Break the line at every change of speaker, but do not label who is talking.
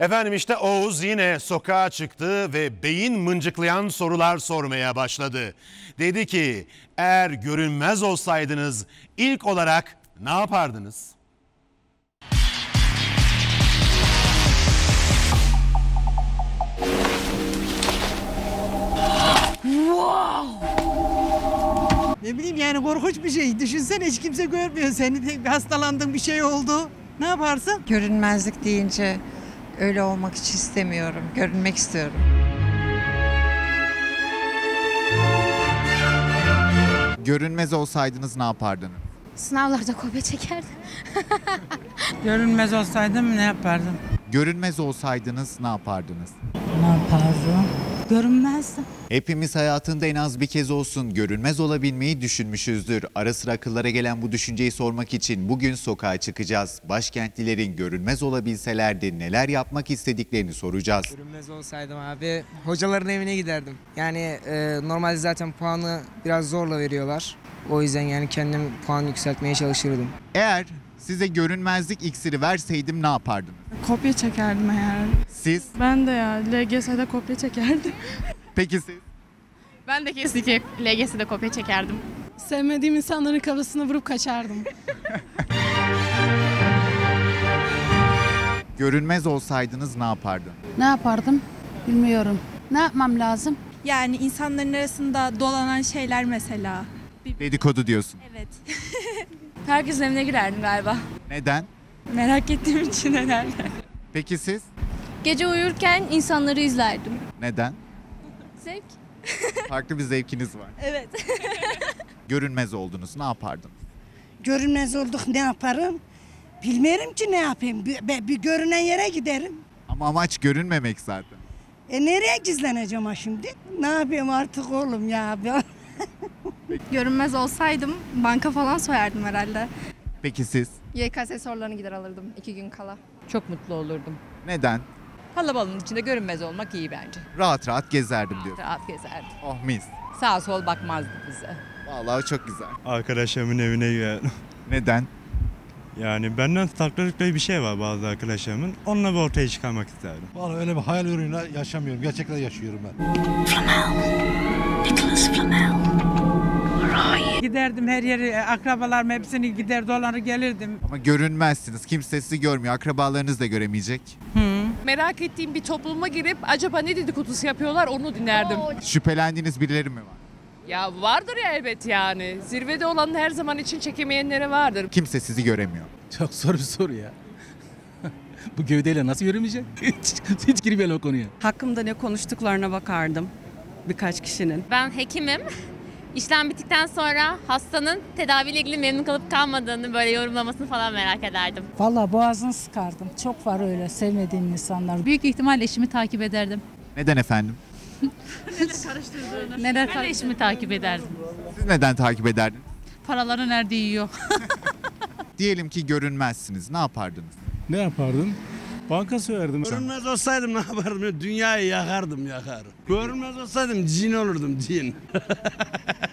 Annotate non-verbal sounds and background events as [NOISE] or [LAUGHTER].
Efendim işte Oğuz yine sokağa çıktı ve beyin mıncıklayan sorular sormaya başladı. Dedi ki eğer görünmez olsaydınız ilk olarak ne yapardınız?
Ne bileyim yani korkunç bir şey. Düşünsene hiç kimse görmüyor seni. Hastalandın bir şey oldu. Ne yaparsın?
Görünmezlik deyince öyle olmak hiç istemiyorum. Görünmek istiyorum.
Görünmez olsaydınız ne yapardınız?
Sınavlarda kopya çekerdim. [LAUGHS]
Görünmez olsaydım ne yapardım?
Görünmez olsaydınız ne yapardınız?
Ne yapardım? Görünmezdim.
Hepimiz hayatında en az bir kez olsun görünmez olabilmeyi düşünmüşüzdür. Ara sıra akıllara gelen bu düşünceyi sormak için bugün sokağa çıkacağız. Başkentlilerin görünmez olabilselerdi neler yapmak istediklerini soracağız.
Görünmez olsaydım abi hocaların evine giderdim. Yani e, normalde zaten puanı biraz zorla veriyorlar. O yüzden yani kendim puan yükseltmeye çalışırdım.
Eğer size görünmezlik iksiri verseydim ne yapardınız?
Kopya çekerdim eğer.
Siz?
Ben de ya LGS'de kopya çekerdim. [LAUGHS]
Peki siz?
Ben de kesinlikle LGS'de kopya çekerdim.
Sevmediğim insanların kafasına vurup kaçardım. [LAUGHS]
Görünmez olsaydınız ne yapardın?
Ne yapardım? Bilmiyorum. Ne yapmam lazım?
Yani insanların arasında dolanan şeyler mesela.
Dedikodu diyorsun.
Evet. [LAUGHS]
Herkesin evine girerdim galiba.
Neden?
Merak ettiğim için herhalde.
Peki siz?
Gece uyurken insanları izlerdim.
Neden?
Zevk.
Farklı bir zevkiniz var.
Evet. [LAUGHS]
Görünmez oldunuz ne yapardınız?
Görünmez olduk ne yaparım? Bilmiyorum ki ne yapayım. Bir, bir- bir görünen yere giderim.
Ama amaç görünmemek zaten.
E nereye gizleneceğim ha şimdi? Ne yapayım artık oğlum ya?
Görünmez olsaydım banka falan soyardım herhalde.
Peki siz?
YKS sorularını gider alırdım iki gün kala.
Çok mutlu olurdum.
Neden?
Kalabalığın içinde görünmez olmak iyi bence.
Rahat rahat gezerdim diyor.
Rahat gezerdim.
Oh mis.
Sağ sol bakmazdı bize.
Vallahi çok güzel.
Arkadaşımın evine girer.
Neden?
Yani benden sakladıkları bir şey var bazı arkadaşlarımın. Onunla bir ortaya çıkarmak isterdim.
Vallahi öyle bir hayal ürünüyle yaşamıyorum. Gerçekten yaşıyorum ben.
Giderdim her yere akrabalarım hepsini gider dolanır gelirdim.
Ama görünmezsiniz. Kimse sizi görmüyor. Akrabalarınız da göremeyecek.
Merak ettiğim bir topluma girip acaba ne dedikodusu yapıyorlar onu dinlerdim.
Şüphelendiğiniz birileri mi var?
Ya vardır ya elbet yani. Zirvede olan her zaman için çekemeyenlere vardır.
Kimse sizi göremiyor.
Çok zor bir soru ya. [LAUGHS] Bu gövdeyle nasıl yürümeyecek? [LAUGHS] hiç, hiç girmeyelim o konuya.
Hakkımda ne konuştuklarına bakardım. Birkaç kişinin.
Ben hekimim. İşlem bittikten sonra hastanın tedaviyle ilgili memnun kalıp kalmadığını böyle yorumlamasını falan merak ederdim.
Vallahi boğazını sıkardım. Çok var öyle sevmediğim insanlar.
Büyük ihtimal eşimi takip ederdim.
Neden efendim? [LAUGHS]
Neler
Ben de eşimi takip ederdim.
Siz neden takip ederdiniz?
paraları nerede yiyor? [LAUGHS]
Diyelim ki görünmezsiniz. Ne yapardınız?
Ne yapardım? Banka soyardım.
Görünmez olsaydım ne yapardım? Dünyayı yakardım yakar. Görünmez olsaydım cin olurdum cin. [LAUGHS]